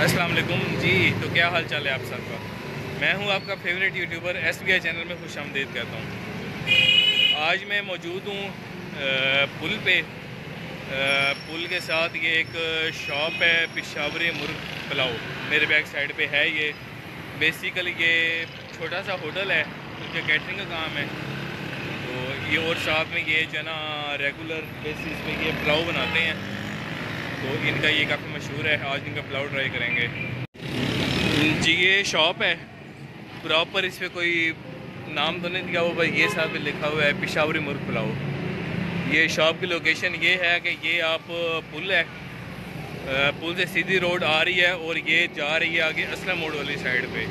अस्सलाम वालेकुम। जी तो क्या हाल चाल है आप सबका मैं हूँ आपका favourite YouTuber S B I channel में खुश आमदीद कहता हूँ। आज मैं मौजूद हूँ पुल पे। पुल के साथ ये एक शॉप है, पिशावरी मुर्ग पुलाव। मेरे बैक साइड पे है ये। बेसिकली ये छोटा सा होटल है उनके कैटरिंग का काम है। तो ये और साथ में ये जो है ना रेगुलर बेसिस पे ये पुलाव बनाते हैं। तो इनका ये काफ़ी मशहूर है, आज इनका पुलाव ट्राई करेंगे। जी, ये शॉप है। प्रॉपर इस पर कोई नाम तो नहीं दिया हुआ भाई ये में लिखा हुआ है, पिशावरी मुर्ग पुलाव। ये शॉप की लोकेशन ये है कि ये आप पुल है। पुल से सीधी रोड आ रही है और ये जा रही है आगे असलम मोड़ वाली साइड पे।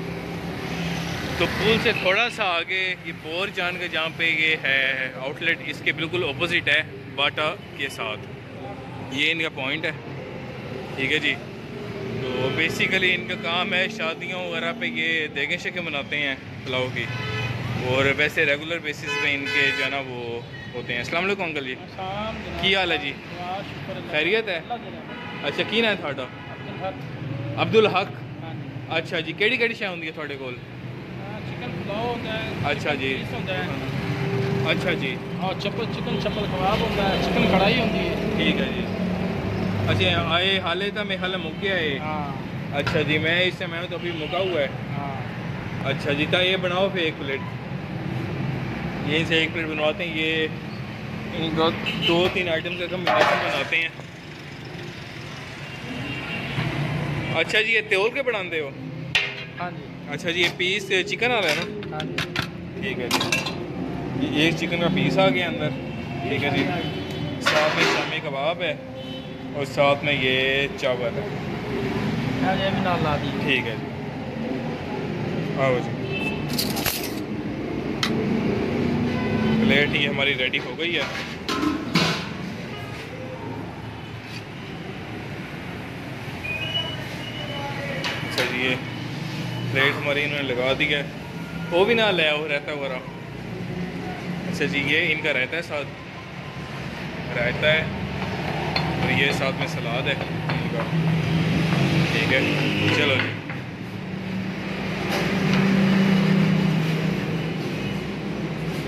तो पुल से थोड़ा सा आगे, ये बोर जान के जहाँ पे ये है आउटलेट इसके बिल्कुल अपोजिट है, बाटा के साथ। ये इनका पॉइंट है। ठीक है जी। तो बेसिकली इनका काम है शादियों वगैरह पे ये देगे शके बनाते हैं पुलाव की। और वैसे रेगुलर बेसिस पे इनके जो है ना वो होते हैं। वालेकुम अंकल जी। की हाल है जी? खैरियत है? अच्छा की ना है थाडा अब्दुल हक। अच्छा जी केड़ी केड़ी शह होंगी थोड़े को अच्छा जी। अच्छा जी। हाँ चप्पल चिकन चप्पल कबाब होता है। चिकन कढ़ाई होती है। ठीक है जी। अच्छा आए हाले तो मेरे हाल मुक गया है। हाँ अच्छा जी मैं इस समय तो अभी मुका हुआ है। हाँ। अच्छा जी तो ये बनाओ फिर एक प्लेट। यहीं से एक प्लेट बनवाते हैं ये इनका दो तीन आइटम का कम्बिनेशन बनाते हैं। अच्छा जी ये त्योल के बनाते हो? हाँ जी। अच्छा जी ये पीस चिकन आ रहा है ना? हाँ जी। ठीक है जी। ये चिकन का पीस आ गया अंदर। ठीक है जी। साथ में शामी कबाब है। और साथ में ये चावल है। हाँ ये भी नाल ला दी। ठीक है जी। आओ जी। प्लेट ही हमारी रेडी हो गई है। अच्छा जी ये प्लेट हमारी इन्होंने लगा दी है। वो भी ना ले आओ रहता वगैरह अच्छा जी ये इनका रहता है साथ? रहता है। और ये साथ में सलाद है। ठीक है। चलो जी।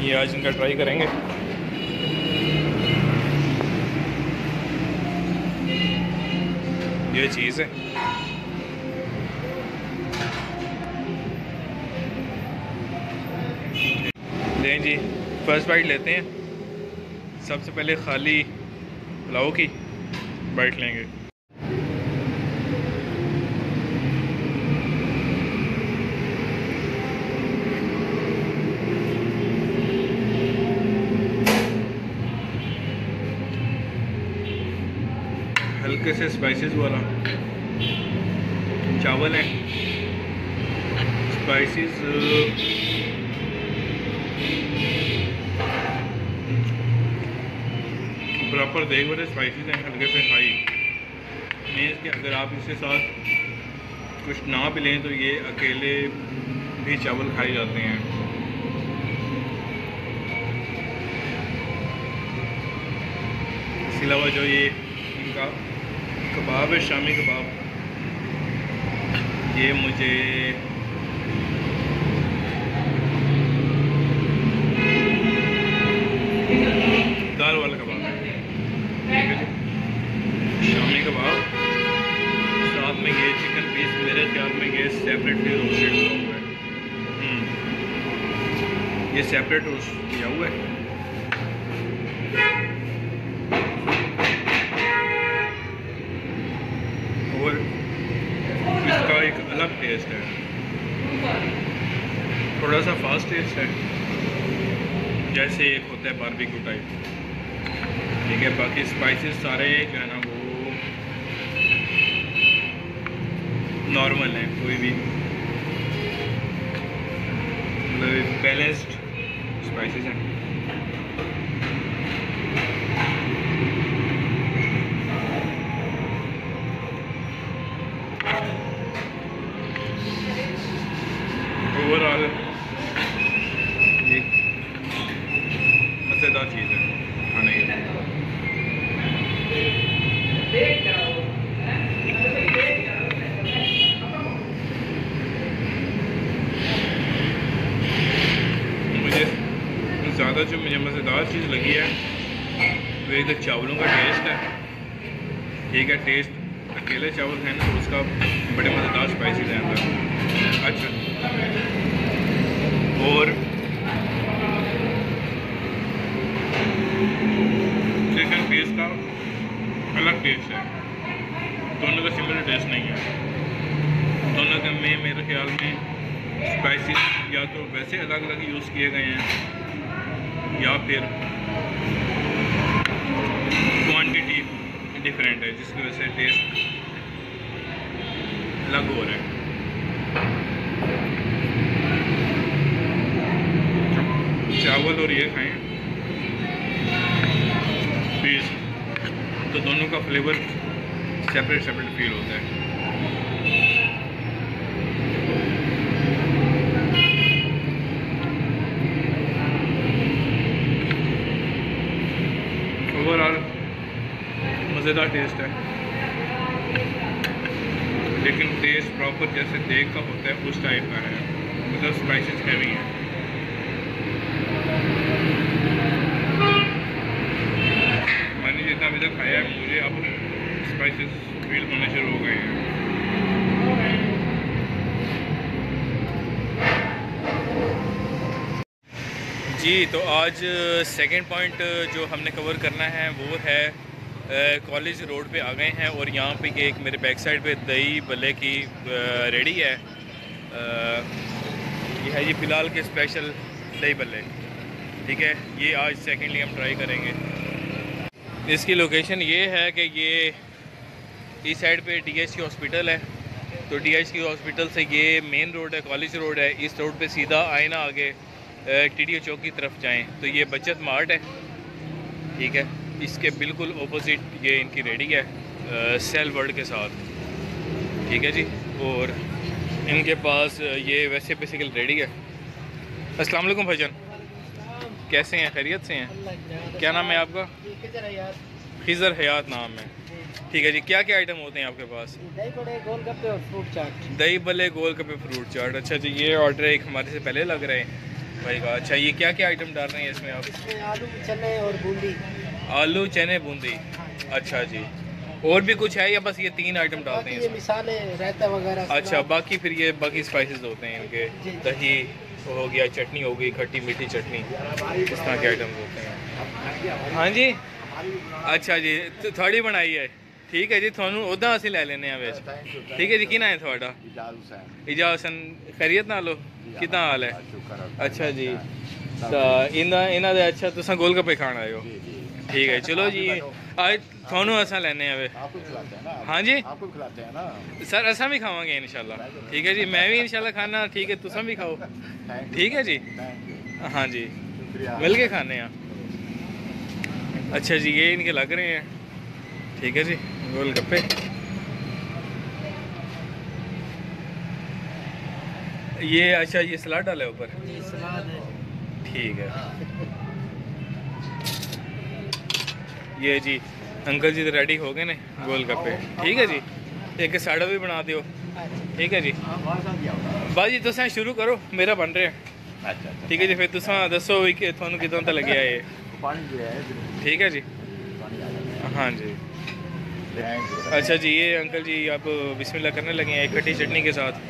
ये आज इनका ट्राई करेंगे। ये चीज़ है। जी फ़र्स्ट बाइट लेते हैं। सबसे पहले खाली पुलाव की। बैठ लेंगे। हल्के से स्पाइसेस वाला। चावल है। स्पाइसेस प्रॉपर देख वाले स्पाइसेस हैं, हल्के से हाई मीन्स कि अगर आप इसके साथ कुछ ना भी लें तो ये अकेले भी चावल खाए जाते हैं। इसके अलावा जो ये इनका कबाब है, शामी कबाब, ये मुझे सेपरेट किया हुआ है और इसका एक अलग टेस्ट है। थोड़ा सा फास्ट टेस्ट है। जैसे एक होता है बारबेक्यू टाइप ठीक है, बाकी स्पाइसेस सारे जो है ना, वो नॉर्मल हैं, कोई भी। मतलब बैलेंस्ड स्पाइसेस हैं ओवरऑल एक मज़ेदार चीज़ है खाने के लिए चीज़ लगी है तो एक चावलों का टेस्ट है। ठीक है टेस्ट अकेले चावल खाए ना तो उसका बड़े मज़ेदार स्पाइसी रहता है अच्छा। और चिकन पीस का अलग टेस्ट है। दोनों का सिमिलर टेस्ट नहीं है। दोनों के में, मेरे ख्याल में स्पाइसी या तो वैसे अलग अलग यूज़ किए गए हैं या फिर क्वांटिटी डिफरेंट है, जिसकी वजह से टेस्ट अलग हो रहा है। चावल और ये खाएँ। पीस तो दोनों का फ्लेवर सेपरेट सेपरेट फील होता है ओवरऑल मज़ेदार टेस्ट है। लेकिन टेस्ट प्रॉपर जैसे देख का होता है, उस टाइप का है। मतलब स्पाइसेस हैवी हैं। मैंने जितना अभी तक खाया है, मुझे अब स्पाइसेस फील होने शुरू हो गए हैं। जी तो आज सेकंड पॉइंट जो हमने कवर करना है, वो है कॉलेज रोड पे आ गए हैं और यहाँ पे ये एक मेरे बैक साइड पे दही भल्ले की रेडी है। ये है जी फ़िलहाल के स्पेशल दही भल्ले ठीक है? ये आज सेकेंडली हम ट्राई करेंगे। इसकी लोकेशन ये है कि ये इस साइड पे डीएचसी हॉस्पिटल है। तो डीएचसी हॉस्पिटल से ये मेन रोड है कॉलेज रोड है। इस रोड पे सीधा आए ना आगे टीडीओ चौक की तरफ़ जाएँ। तो ये बचत मार्ट है। ठीक है? इसके बिल्कुल ऑपोजिट ये इनकी रेडी है अ, सेल वर्ड के साथ। ठीक है जी? और इनके पास ये वैसे बेसिकल रेडी है। अस्सलाम वालेकुम भाईजान। कैसे हैं? खैरियत से हैं? क्या नाम है आपका? खिज़र हयात नाम है। ठीक है जी क्या क्या आइटम होते हैं आपके पास? दही और फ्रूट चाट दही भले गोल गप्पे फ्रूट चाट अच्छा जी ये ऑर्डर एक हमारे से पहले लग रहे हैं। भाई अच्छा ये क्या क्या आइटम डाल रहे हैं इसमें आप? इसमें आलू चने और बूंदी। आलू चने बूंदी। अच्छा जी। और भी कुछ है या बस ये तीन आइटम डालते हैं ये रायता वगैरह अच्छा बाकी फिर ये बाकी स्पाइसेस होते हैं इनके। दही हो गया चटनी हो गई खट्टी मीठी चटनी। इस तरह के आइटम होते हैं। हाँ जी। अच्छा जी तो थोड़ी बनाई है। ठीक है जी थानू उदा असं लै लेने बिच ठीक है जी कि है थोड़ा इजाज हुसैन खैरियत ना लो कि हाल है? अच्छा जी। इन्होंने अच्छा तुम गोलगप्पे खान आए ਗੱਪੇ ਖਾਣ ਆਏ ਹੋ जी जी ਠੀਕ ਹੈ ਚਲੋ ਜੀ ਅੱਜ ਤੁਹਾਨੂੰ ਅਸਾਂ ਲੈਨੇ ਆ ਵੇ आपको खिलाते हैं ना आप- हाँ जी? आपको खिलाते हैं ना ਸਰ ਅਸਾਂ ਵੀ ਖਾਵਾਂਗੇ ਇਨਸ਼ਾਅੱਲਾ ਠੀਕ ਹੈ ਜੀ ਮੈਂ ਵੀ ਇਨਸ਼ਾਅੱਲਾ ਖਾਣਾ ਠੀਕ ਹੈ ਤੁਸੀਂ ਵੀ ਖਾਓ थैंक ठीक है जी थैंक यू हाँ जी शुक्रिया मिल के खाने हैं अच्छा जी ये इनके लग रहे हैं ठीक है जी गोलगप्पे ये अच्छा ये सलाद डाला है ऊपर जी सलाद है ठीक है ये जी अंकल जी तो रेडी हो गए ने गोलगप्पे ठीक है जी एक साड़ा भी बना दियो अच्छा ठीक है जी हाँ बहुत सा दिया होगा ਬਾਜੀ ਤੁਸੀਂ ਸ਼ੁਰੂ ਕਰੋ ਮੇਰਾ ਬਣ ਰਿਹਾ अच्छा अच्छा ਠੀਕ ਹੈ ਜੀ ਫਿਰ ਤੁਸੀਂ ਦੱਸੋ ਵੀ ਕਿ ਤੁਹਾਨੂੰ ਕਿਦੋਂ ਤੱਕ ਲੱਗਿਆ ਇਹ पानी जो है फिर ठीक है जी पानी आ जाता हाँ जी है थैंक यू अच्छा जी ये अंकल जी आप बिस्मिल्लाह करने लगे हैं एक खट्टी चटनी के साथ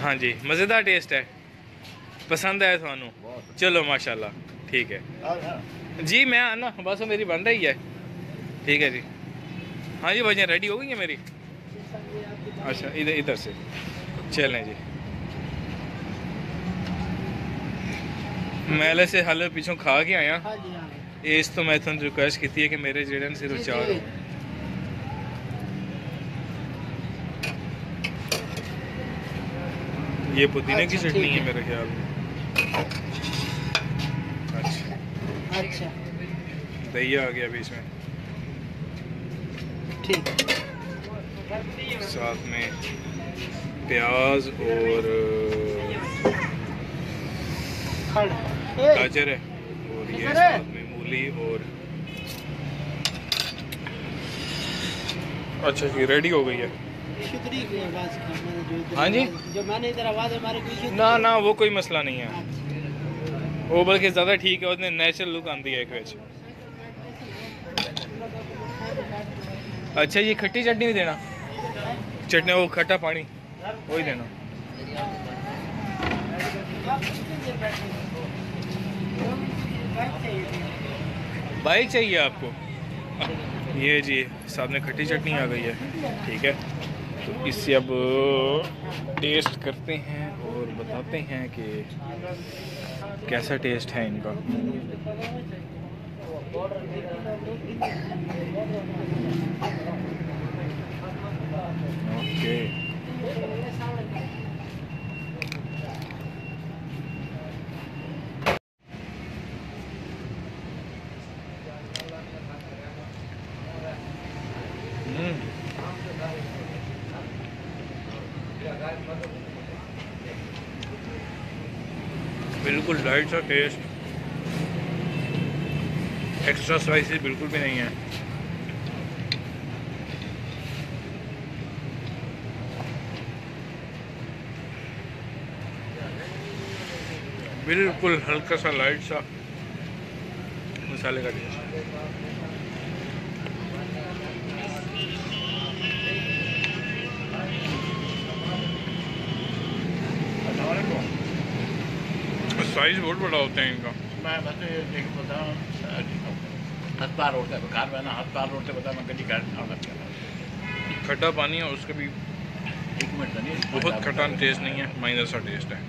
हाँ जी मज़ेदार टेस्ट है पसंद आया थानू बहुत चलो माशाल्लाह ठीक है। जी मैं आना बस मेरी बन रही है। ठीक है जी। हाँ जी वजह रेडी हो गई है मेरी? अच्छा इधर इधर से। चलें जी। मैं से हाल पिछों खा के आया। इस तो मैं थोड़ी रिक्वेस्ट की है कि मेरे जेडे सिर्फ़ चार हो ये पुदीने की चटनी है। मेरे ख्याल में। अच्छा। दही आ गया बीच में ठीक। साथ में प्याज और गाजर है। और ये साथ में मूली और अच्छा जी रेडी हो गई है। की आवाज़ जो हाँ जी? जो मैंने इधर आवाज़ हमारे ना ना वो कोई मसला नहीं है। ਉਹ ਬਲਕਿ ਜ਼ਿਆਦਾ ਠੀਕ ਹੈ ਉਹਨੇ ਨੈਚੁਰਲ ਲੁੱਕ ਆਂਦੀ ਹੈ ਇੱਕ ਵਿੱਚ ਅੱਛਾ ਜੀ ਖੱਟੀ ਚਟਨੀ ਵੀ ਦੇਣਾ ਚਟਨੀ ਉਹ ਖੱਟਾ ਪਾਣੀ वो ही देना बाइक चाहिए आपको ये जी सामने खट्टी चटनी आ गई है ठीक है तो इससे अब टेस्ट करते हैं और बताते हैं कि कैसा टेस्ट है इनका? ओके बिल्कुल लाइट सा टेस्ट एक्स्ट्रा स्पाइसी बिल्कुल भी नहीं है। बिल्कुल हल्का सा लाइट सा मसाले का टेस्ट साइज़ बहुत बड़ा होता है इनका। मैं बस रोड से कार में ना हस्तार रोड से बता मैं खट्टा पानी है उसका भी एक मिनट नहीं बहुत खट्टा टेस्ट नहीं है माइनर सा टेस्ट है।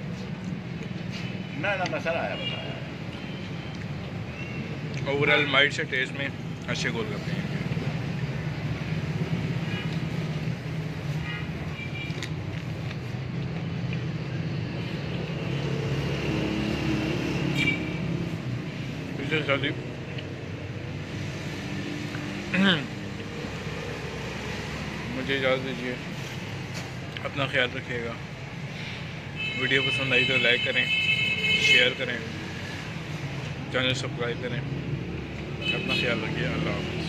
ना ना मसाला आया बस आया ओवरऑल माइट से टेस्ट में अच्छे गोल करते हैं। इससे शादी। मुझे इजाज़त दीजिए। अपना ख्याल रखिएगा। वीडियो पसंद आई तो लाइक करें शेयर करें चैनल सब्सक्राइब करें। अपना ख्याल रखिए। अल्लाह हाफ़िज़।